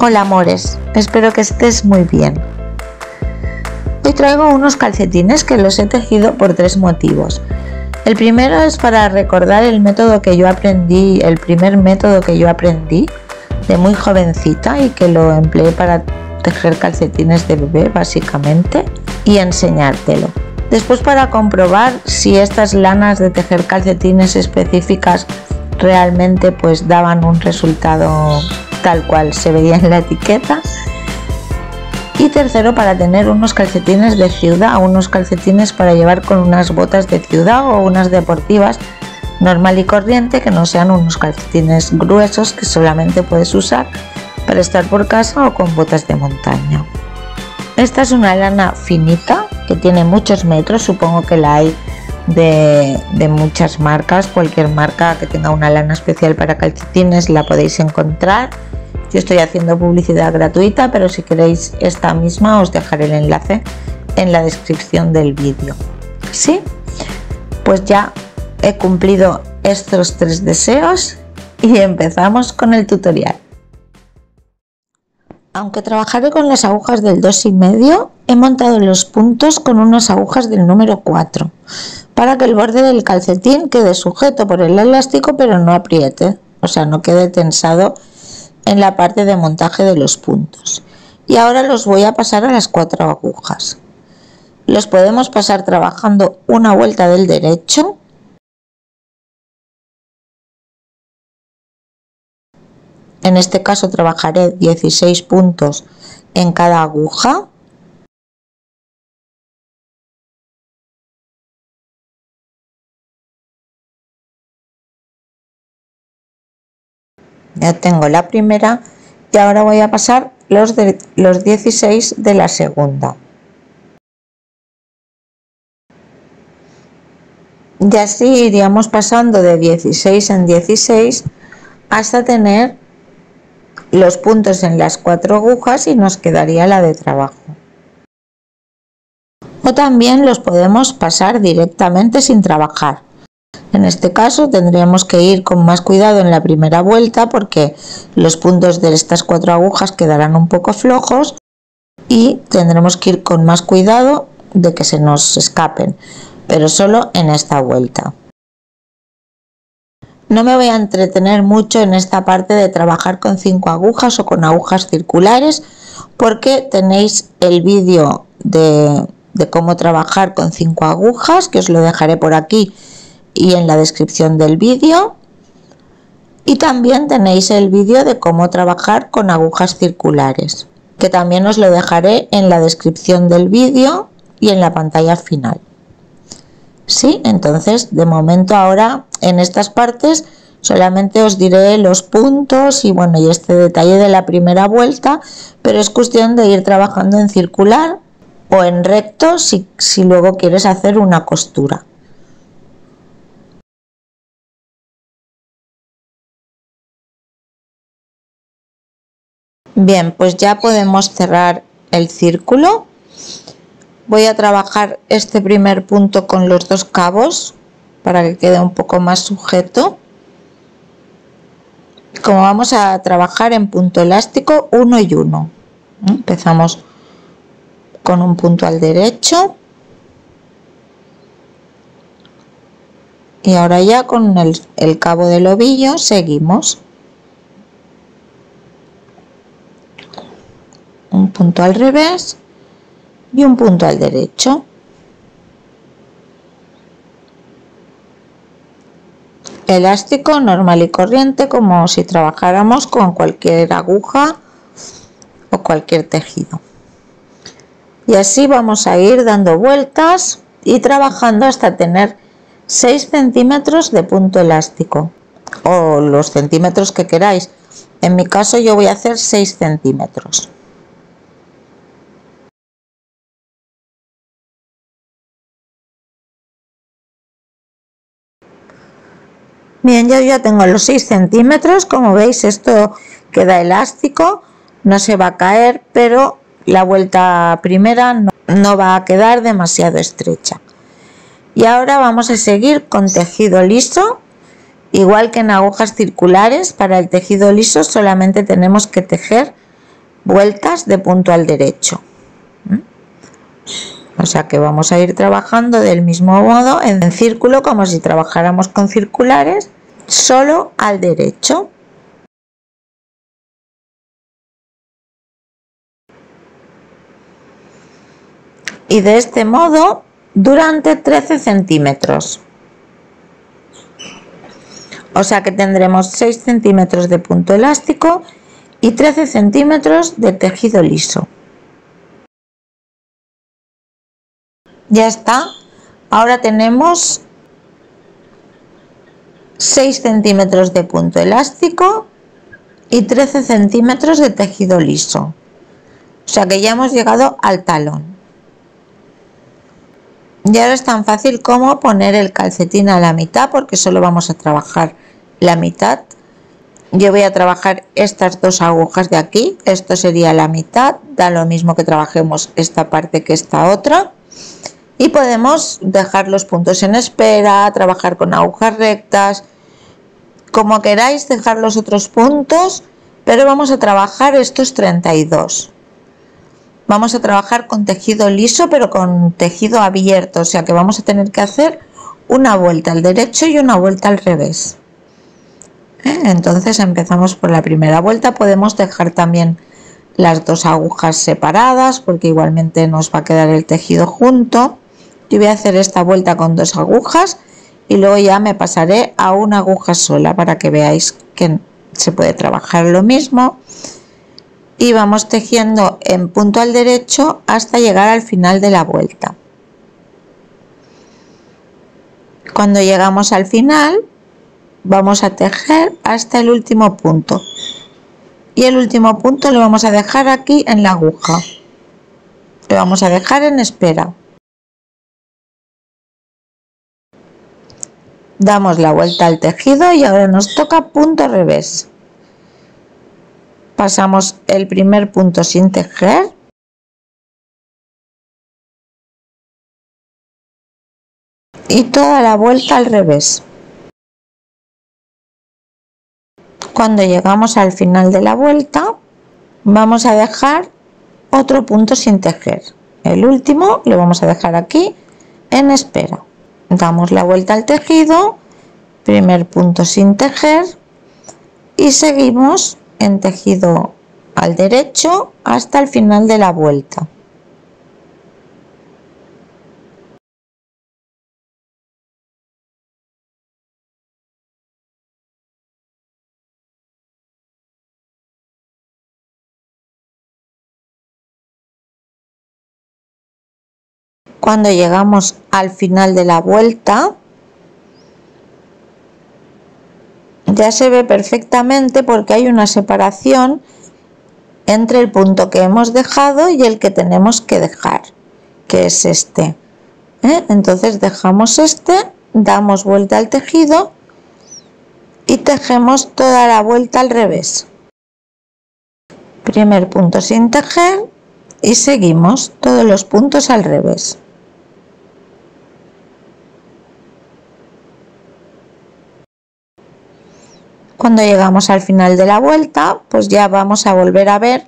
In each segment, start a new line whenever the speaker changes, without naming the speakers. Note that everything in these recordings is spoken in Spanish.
Hola amores, espero que estés muy bien. Hoy traigo unos calcetines que los he tejido por tres motivos. El primero es para recordar el método que yo aprendí, el primer método que yo aprendí de muy jovencita y que lo empleé para tejer calcetines de bebé básicamente y enseñártelo. Después para comprobar si estas lanas de tejer calcetines específicas realmente pues daban un resultado tal cual se veía en la etiqueta. Y tercero, para tener unos calcetines de ciudad, unos calcetines para llevar con unas botas de ciudad o unas deportivas normal y corriente, que no sean unos calcetines gruesos que solamente puedes usar para estar por casa o con botas de montaña. Esta es una lana finita que tiene muchos metros, supongo que la hay de, de, muchas marcas, cualquier marca que tenga una lana especial para calcetines la podéis encontrar yo estoy haciendo publicidad gratuita, pero si queréis esta misma os dejaré el enlace en la descripción del vídeo. ¿Sí? Pues ya he cumplido estos tres deseos y empezamos con el tutorial. Aunque trabajaré con las agujas del 2,5, he montado los puntos con unas agujas del número 4 para que el borde del calcetín quede sujeto por el elástico pero no apriete, o sea, no quede tensado en la parte de montaje de los puntos. Y ahora los voy a pasar a las cuatro agujas. Los podemos pasar trabajando una vuelta del derecho. En este caso trabajaré 16 puntos en cada aguja. Ya tengo la primera y ahora voy a pasar los, de, los 16 de la segunda. Y así iríamos pasando de 16 en 16 hasta tener los puntos en las cuatro agujas y nos quedaría la de trabajo. O también los podemos pasar directamente sin trabajar en este caso tendríamos que ir con más cuidado en la primera vuelta porque los puntos de estas cuatro agujas quedarán un poco flojos y tendremos que ir con más cuidado de que se nos escapen, pero solo en esta vuelta. No me voy a entretener mucho en esta parte de trabajar con cinco agujas o con agujas circulares porque tenéis el vídeo de, de cómo trabajar con cinco agujas que os lo dejaré por aquí y en la descripción del vídeo. Y también tenéis el vídeo de cómo trabajar con agujas circulares, que también os lo dejaré en la descripción del vídeo y en la pantalla final. Sí, entonces de momento ahora en estas partes solamente os diré los puntos y bueno y este detalle de la primera vuelta, pero es cuestión de ir trabajando en circular o en recto si, si luego quieres hacer una costura. Bien, pues ya podemos cerrar el círculo. Voy a trabajar este primer punto con los dos cabos para que quede un poco más sujeto. Como vamos a trabajar en punto elástico uno y uno. Empezamos con un punto al derecho. Y ahora ya con el, el cabo del ovillo seguimos. Punto al revés y un punto al derecho. Elástico normal y corriente como si trabajáramos con cualquier aguja o cualquier tejido. Y así vamos a ir dando vueltas y trabajando hasta tener 6 centímetros de punto elástico o los centímetros que queráis. En mi caso yo voy a hacer 6 centímetros. Bien, yo ya tengo los 6 centímetros, como veis esto queda elástico, no se va a caer, pero la vuelta primera no, no va a quedar demasiado estrecha. Y ahora vamos a seguir con tejido liso, igual que en agujas circulares, para el tejido liso solamente tenemos que tejer vueltas de punto al derecho. O sea que vamos a ir trabajando del mismo modo en círculo como si trabajáramos con circulares, solo al derecho. Y de este modo durante 13 centímetros. O sea que tendremos 6 centímetros de punto elástico y 13 centímetros de tejido liso. Ya está. Ahora tenemos 6 centímetros de punto elástico y 13 centímetros de tejido liso. O sea que ya hemos llegado al talón. Y ahora es tan fácil como poner el calcetín a la mitad porque solo vamos a trabajar la mitad. Yo voy a trabajar estas dos agujas de aquí, esto sería la mitad, da lo mismo que trabajemos esta parte que esta otra y podemos dejar los puntos en espera, trabajar con agujas rectas, como queráis dejar los otros puntos, pero vamos a trabajar estos 32. Vamos a trabajar con tejido liso, pero con tejido abierto, o sea que vamos a tener que hacer una vuelta al derecho y una vuelta al revés. ¿Eh? Entonces empezamos por la primera vuelta, podemos dejar también las dos agujas separadas porque igualmente nos va a quedar el tejido junto yo voy a hacer esta vuelta con dos agujas y luego ya me pasaré a una aguja sola para que veáis que se puede trabajar lo mismo. Y vamos tejiendo en punto al derecho hasta llegar al final de la vuelta. Cuando llegamos al final vamos a tejer hasta el último punto. Y el último punto lo vamos a dejar aquí en la aguja. Lo vamos a dejar en espera damos la vuelta al tejido y ahora nos toca punto revés. Pasamos el primer punto sin tejer. Y toda la vuelta al revés. Cuando llegamos al final de la vuelta vamos a dejar otro punto sin tejer. El último lo vamos a dejar aquí en espera damos la vuelta al tejido, primer punto sin tejer y seguimos en tejido al derecho hasta el final de la vuelta. Cuando llegamos al final de la vuelta ya se ve perfectamente porque hay una separación entre el punto que hemos dejado y el que tenemos que dejar que es este ¿eh? entonces dejamos este damos vuelta al tejido y tejemos toda la vuelta al revés primer punto sin tejer y seguimos todos los puntos al revés Cuando llegamos al final de la vuelta, pues ya vamos a volver a ver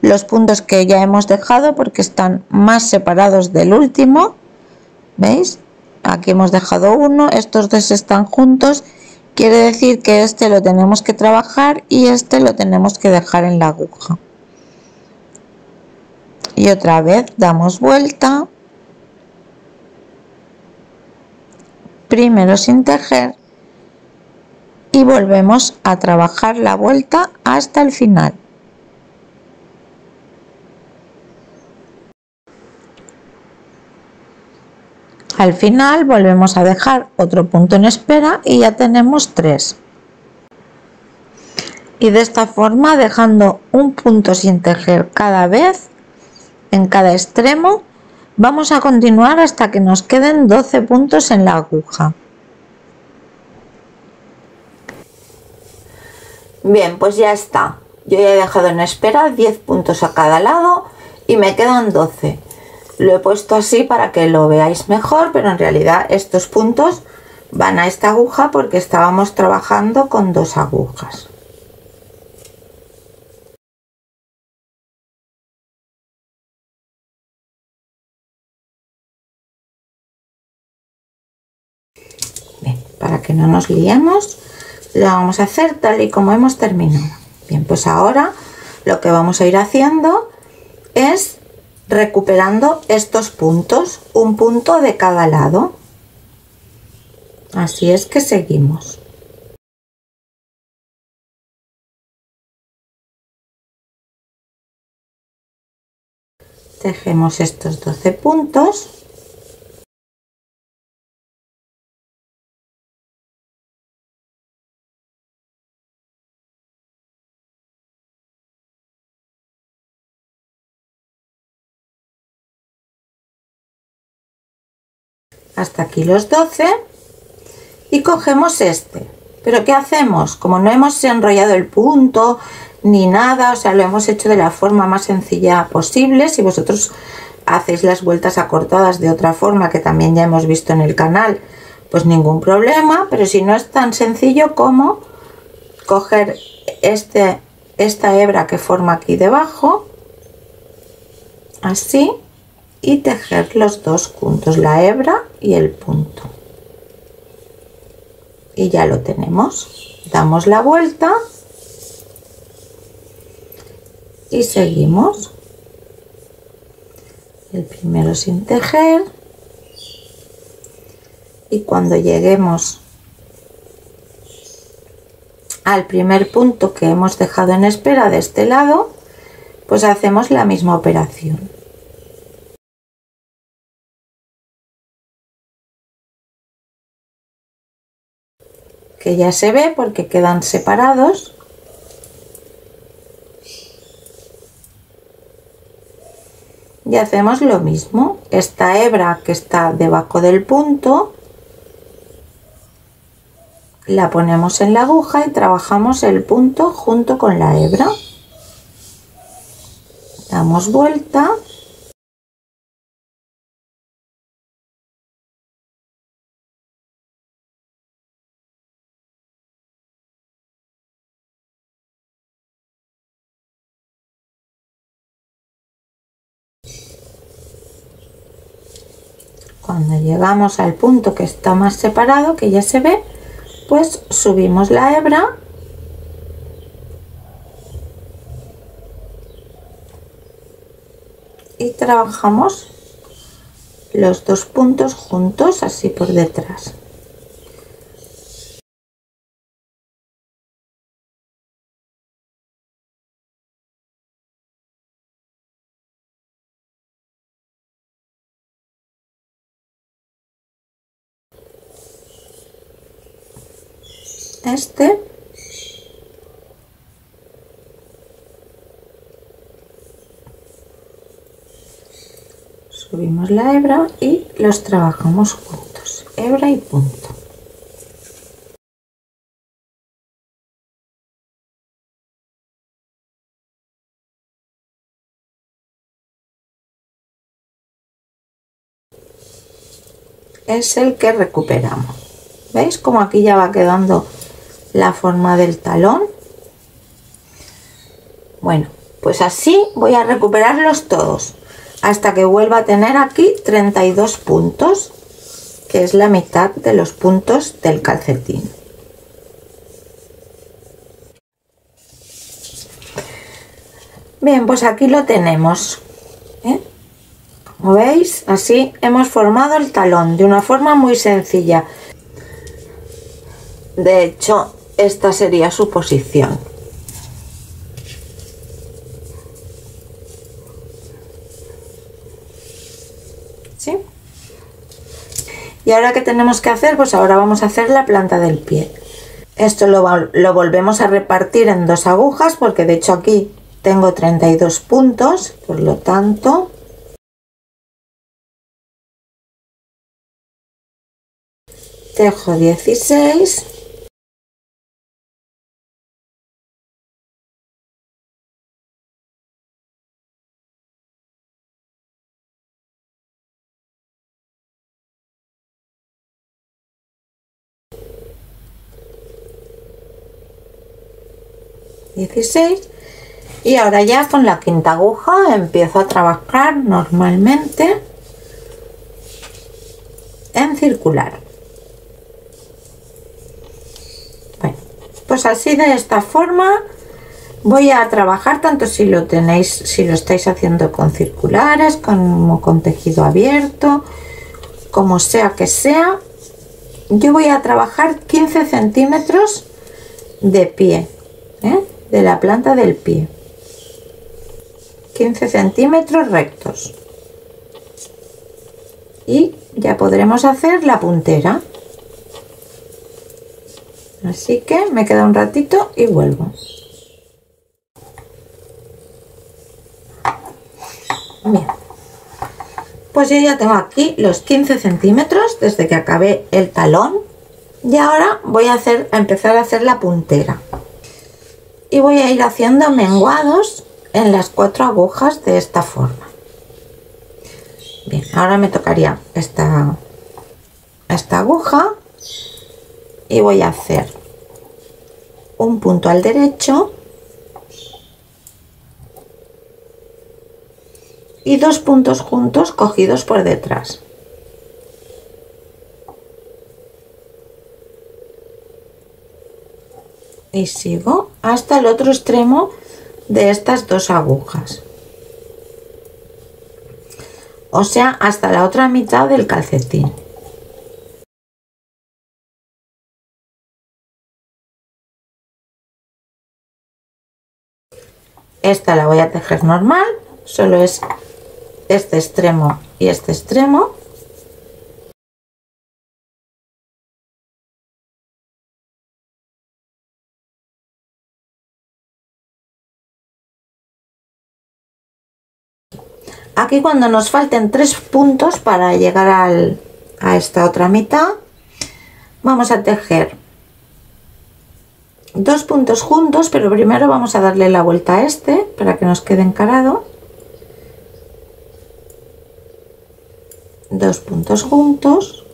los puntos que ya hemos dejado porque están más separados del último. ¿Veis? Aquí hemos dejado uno, estos dos están juntos. Quiere decir que este lo tenemos que trabajar y este lo tenemos que dejar en la aguja. Y otra vez damos vuelta. Primero sin tejer y volvemos a trabajar la vuelta hasta el final. Al final volvemos a dejar otro punto en espera y ya tenemos tres. Y de esta forma dejando un punto sin tejer cada vez en cada extremo vamos a continuar hasta que nos queden 12 puntos en la aguja. Bien, pues ya está. Yo ya he dejado en espera 10 puntos a cada lado y me quedan 12. Lo he puesto así para que lo veáis mejor, pero en realidad estos puntos van a esta aguja porque estábamos trabajando con dos agujas. Para que no nos liemos lo vamos a hacer tal y como hemos terminado. Bien, pues ahora lo que vamos a ir haciendo es recuperando estos puntos, un punto de cada lado. Así es que seguimos. Tejemos estos 12 puntos hasta aquí los 12 y cogemos este. Pero ¿qué hacemos? Como no hemos enrollado el punto ni nada, o sea, lo hemos hecho de la forma más sencilla posible. Si vosotros hacéis las vueltas acortadas de otra forma que también ya hemos visto en el canal, pues ningún problema. Pero si no es tan sencillo como coger este, esta hebra que forma aquí debajo, así, y tejer los dos puntos, la hebra y el punto. Y ya lo tenemos. Damos la vuelta y seguimos. El primero sin tejer y cuando lleguemos al primer punto que hemos dejado en espera de este lado, pues hacemos la misma operación. Que ya se ve porque quedan separados. Y hacemos lo mismo. Esta hebra que está debajo del punto la ponemos en la aguja y trabajamos el punto junto con la hebra. Damos vuelta cuando llegamos al punto que está más separado que ya se ve pues subimos la hebra. Y trabajamos los dos puntos juntos así por detrás este. Subimos la hebra y los trabajamos juntos. Hebra y punto. Es el que recuperamos. Veis como aquí ya va quedando la forma del talón. Bueno pues así voy a recuperarlos todos hasta que vuelva a tener aquí 32 puntos que es la mitad de los puntos del calcetín. Bien pues aquí lo tenemos ¿eh? como veis así hemos formado el talón de una forma muy sencilla. De hecho esta sería su posición. ¿Sí? Y ahora que tenemos que hacer, pues ahora vamos a hacer la planta del pie. Esto lo, lo volvemos a repartir en dos agujas porque de hecho aquí tengo 32 puntos, por lo tanto tejo 16 16 y ahora ya con la quinta aguja empiezo a trabajar normalmente en circular pues así de esta forma voy a trabajar tanto si lo tenéis, si lo estáis haciendo con circulares, como con tejido abierto, como sea que sea. Yo voy a trabajar 15 centímetros de pie. De la planta del pie. 15 centímetros rectos. Y ya podremos hacer la puntera. Así que me queda un ratito y vuelvo. Bien. Pues yo ya tengo aquí los 15 centímetros desde que acabé el talón. Y ahora voy a, hacer, a empezar a hacer la puntera. Y voy a ir haciendo menguados en las cuatro agujas de esta forma. Bien, ahora me tocaría esta, esta aguja y voy a hacer un punto al derecho y dos puntos juntos cogidos por detrás. Y sigo hasta el otro extremo de estas dos agujas. O sea, hasta la otra mitad del calcetín. Esta la voy a tejer normal, solo es este extremo y este extremo aquí cuando nos falten tres puntos para llegar a esta otra mitad vamos a tejer dos puntos juntos pero primero vamos a darle la vuelta a este para que nos quede encarado dos puntos juntos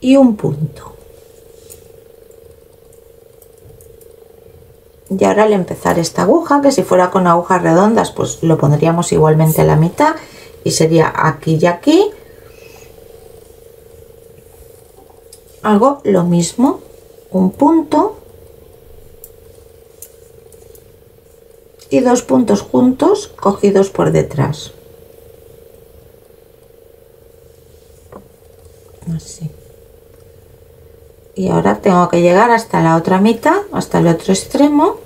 y un punto. Y ahora al empezar esta aguja, que si fuera con agujas redondas, pues lo pondríamos igualmente a la mitad y sería aquí y aquí. Hago lo mismo, un punto y dos puntos juntos cogidos por detrás. así y ahora tengo que llegar hasta la otra mitad hasta el otro extremo.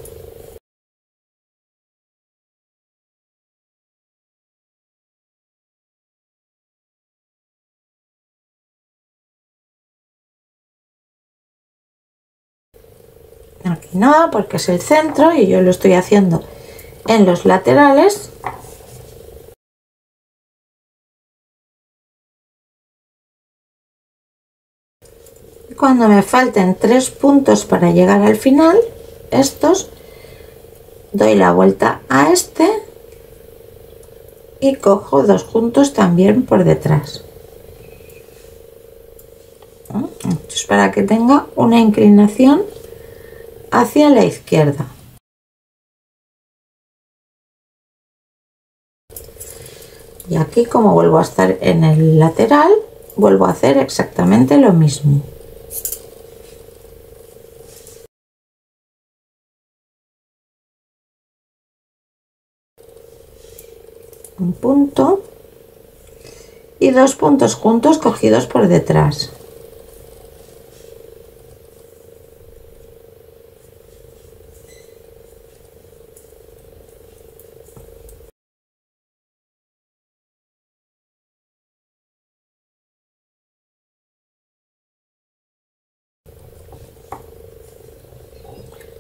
Aquí nada porque es el centro y yo lo estoy haciendo en los laterales cuando me falten tres puntos para llegar al final estos doy la vuelta a este y cojo dos juntos también por detrás. Esto para que tenga una inclinación hacia la izquierda. Y aquí como vuelvo a estar en el lateral vuelvo a hacer exactamente lo mismo un punto y dos puntos juntos cogidos por detrás.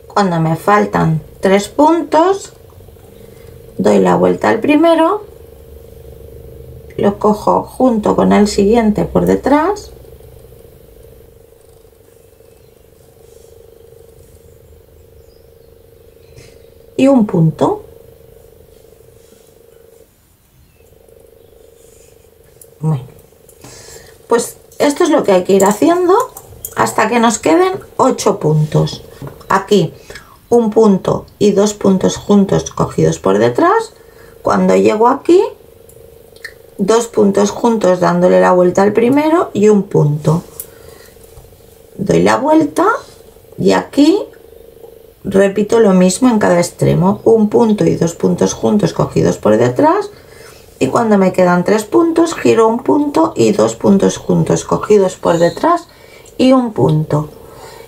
Cuando me faltan tres puntos, doy la vuelta al primero lo cojo junto con el siguiente por detrás. Y un punto. Bueno pues esto es lo que hay que ir haciendo hasta que nos queden 8 puntos. Aquí un punto y dos puntos juntos cogidos por detrás. Cuando llego aquí dos puntos juntos dándole la vuelta al primero y un punto. Doy la vuelta y aquí repito lo mismo en cada extremo. Un punto y dos puntos juntos cogidos por detrás y cuando me quedan tres puntos giro un punto y dos puntos juntos cogidos por detrás y un punto.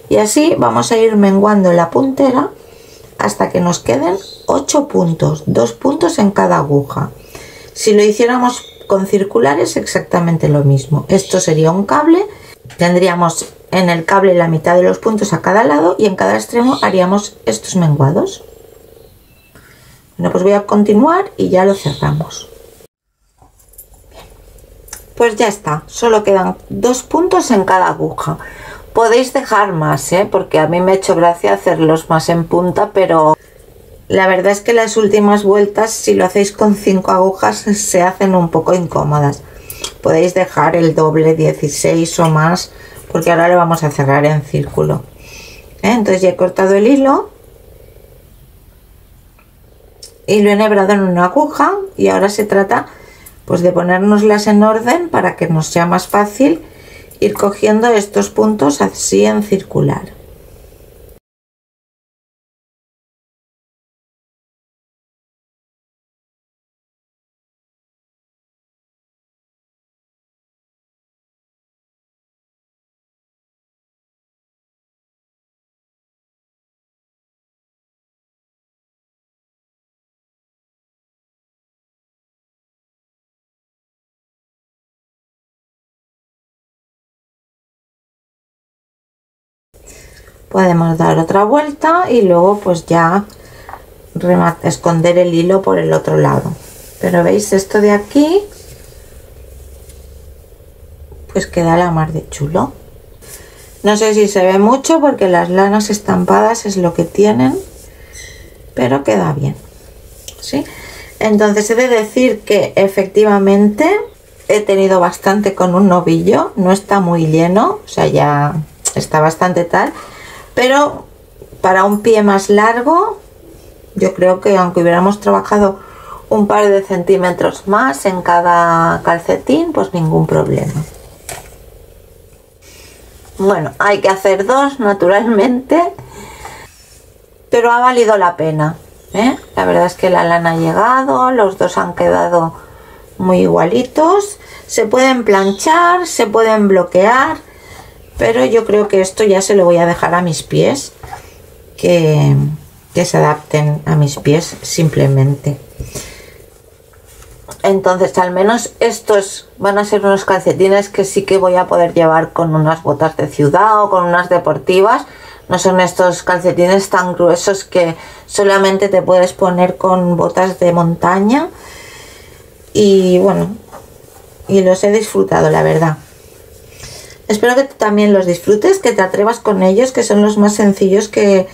Y así vamos a ir menguando la puntera hasta que nos queden 8 puntos, dos puntos en cada aguja. Si lo hiciéramos con circulares exactamente lo mismo. Esto sería un cable, tendríamos en el cable la mitad de los puntos a cada lado y en cada extremo haríamos estos menguados. Bueno, pues voy a continuar y ya lo cerramos. Pues ya está, solo quedan dos puntos en cada aguja. Podéis dejar más, ¿eh? porque a mí me ha hecho gracia hacerlos más en punta, pero la verdad es que las últimas vueltas, si lo hacéis con 5 agujas, se hacen un poco incómodas. Podéis dejar el doble 16 o más, porque ahora lo vamos a cerrar en círculo. ¿Eh? Entonces ya he cortado el hilo y lo he enhebrado en una aguja y ahora se trata pues de ponernoslas en orden para que nos sea más fácil ir cogiendo estos puntos así en circular. Podemos dar otra vuelta y luego pues ya esconder el hilo por el otro lado pero veis esto de aquí pues queda la mar de chulo no sé si se ve mucho porque las lanas estampadas es lo que tienen pero queda bien ¿sí? entonces he de decir que efectivamente he tenido bastante con un novillo no está muy lleno o sea ya está bastante tal pero para un pie más largo yo creo que aunque hubiéramos trabajado un par de centímetros más en cada calcetín pues ningún problema. Bueno hay que hacer dos naturalmente. Pero ha valido la pena ¿eh? la verdad es que la lana ha llegado los dos han quedado muy igualitos. Se pueden planchar se pueden bloquear pero yo creo que esto ya se lo voy a dejar a mis pies que, se adapten a mis pies simplemente. Entonces al menos estos van a ser unos calcetines que sí que voy a poder llevar con unas botas de ciudad o con unas deportivas. No son estos calcetines tan gruesos que solamente te puedes poner con botas de montaña. Y bueno y los he disfrutado la verdad Espero que tú también los disfrutes, que te atrevas con ellos, que son los más sencillos que,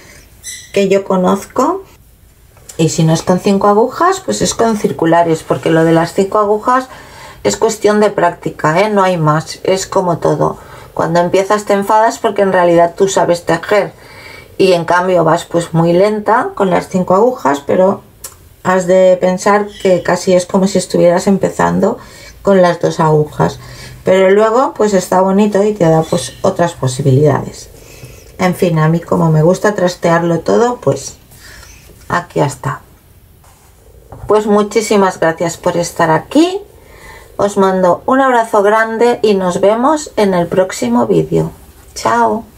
yo conozco. Y si no es con cinco agujas, pues es con circulares, porque lo de las cinco agujas es cuestión de práctica, ¿eh? no hay más, es como todo. Cuando empiezas te enfadas porque en realidad tú sabes tejer y en cambio vas pues muy lenta con las cinco agujas, pero has de pensar que casi es como si estuvieras empezando con las dos agujas pero luego pues está bonito y te da pues otras posibilidades. En fin a mí como me gusta trastearlo todo pues aquí está. Pues muchísimas gracias por estar aquí. Os mando un abrazo grande y nos vemos en el próximo vídeo. Chao